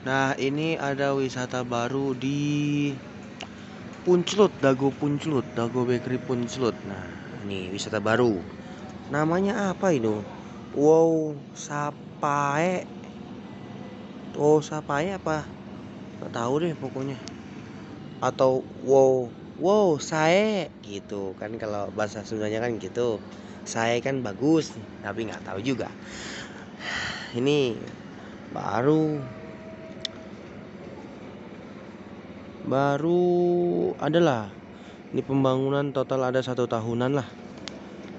Nah, ini ada wisata baru di Punclut, Dago Punclut, Dago Bakery Punclut. Nah, ini wisata baru. Namanya apa ini? Wow, Sapae. Oh, Sapae apa? Gak tahu deh pokoknya. Atau wow, wow, sae gitu kan kalau bahasa Sundanya kan gitu. Sae kan bagus, tapi nggak tahu juga. Ini baru baru adalah. Ini pembangunan total ada satu tahunan lah.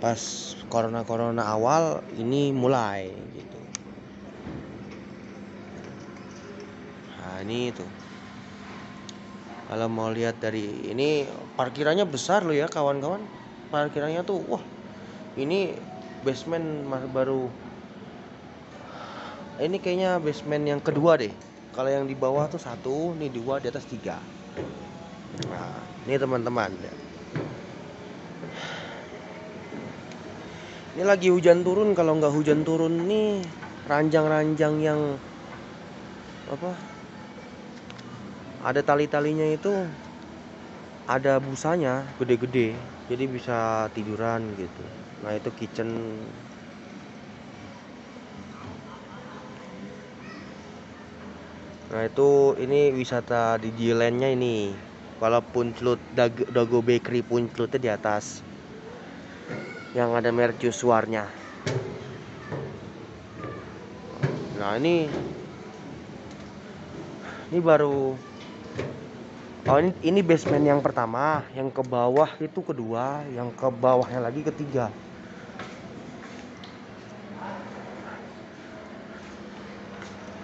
Pas corona corona awal ini mulai gitu. Nah ini itu kalau mau lihat dari ini parkirannya besar loh ya kawan-kawan. Parkirannya tuh wah ini basement baru. Ini kayaknya basement yang kedua deh. Kalau yang di bawah tuh satu ini dua di atas tiga nah ini teman-teman ini lagi hujan turun kalau nggak hujan turun nih ranjang-ranjang yang apa ada tali-talinya itu ada busanya gede-gede jadi bisa tiduran gitu. Nah itu kitchen Nah itu ini wisata di Jilennya ini. Walaupun celut Dag Dago Bakery pun celutnya di atas. Yang ada mercusuarnya. Nah ini ini baru Oh ini ini basement yang pertama, yang ke bawah itu kedua, yang ke bawahnya lagi ketiga.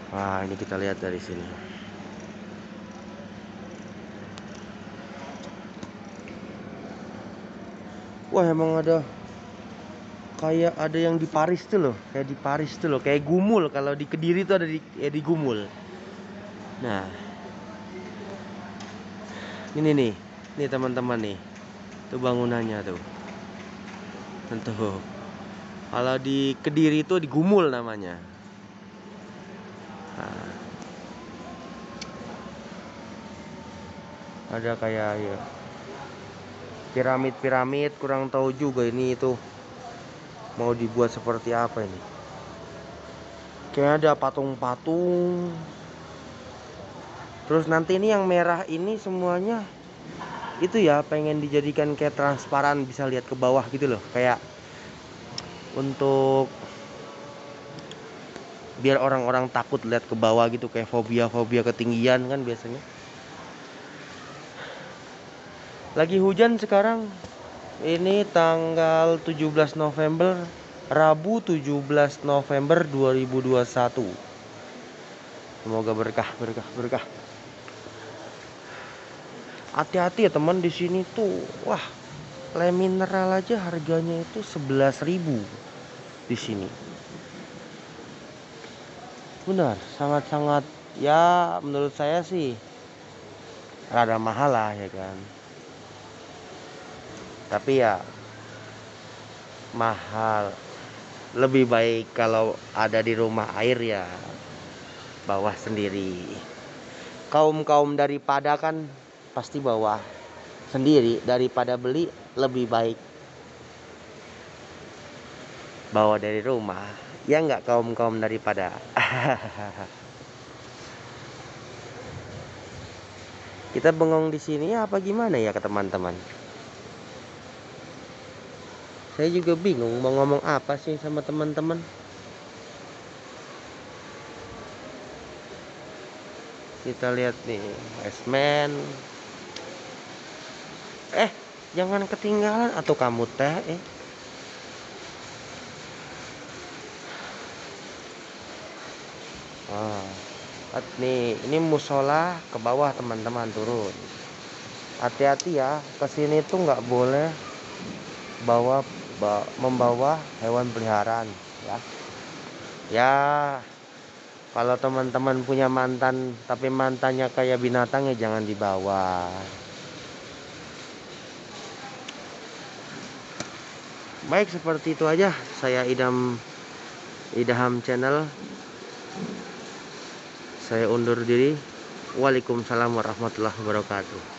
Wah, ini kita lihat dari sini. Wah, emang ada kayak ada yang di Paris tuh loh, kayak di Paris tuh loh, kayak Gumul kalau di Kediri tuh ada di ya di Gumul. Nah. Ini nih. Nih teman-teman nih. Tuh bangunannya tuh. Tentu. Kalau di Kediri itu di Gumul namanya. Ada kayak ya piramid-piramid kurang tahu juga ini itu mau dibuat seperti apa ini. Kayak ada patung-patung. Terus nanti ini yang merah ini semuanya itu ya pengen dijadikan kayak transparan bisa lihat ke bawah gitu loh. Kayak untuk biar orang-orang takut lihat ke bawah gitu kayak fobia-fobia ketinggian kan biasanya lagi hujan sekarang. Ini tanggal 17 November Rabu 17 November 2021 semoga berkah berkah berkah. Hati-hati ya teman di sini tuh wah lem mineral aja harganya itu 11.000 di sini. Benar sangat-sangat ya menurut saya sih rada mahal lah ya kan tapi ya mahal. Lebih baik kalau ada di rumah air ya bawah sendiri. Kaum kaum daripada kan pasti bawah sendiri. Daripada beli lebih baik bawa dari rumah. Ya nggak kaum kaum daripada? Kita bengong di sini apa gimana ya ke teman-teman saya juga bingung mau ngomong apa sih sama teman-teman. Kita lihat nih Westman eh jangan ketinggalan. Atau kamu teh eh. Ah nih ini musola ke bawah teman-teman turun. Hati-hati ya ke sini tuh nggak boleh bawa membawa hewan peliharaan ya. Ya kalau teman-teman punya mantan tapi mantannya kayak binatang ya jangan dibawa. Baik seperti itu aja. Saya idam idaham channel. Saya undur diri. Waalaikumsalam warahmatullahi wabarakatuh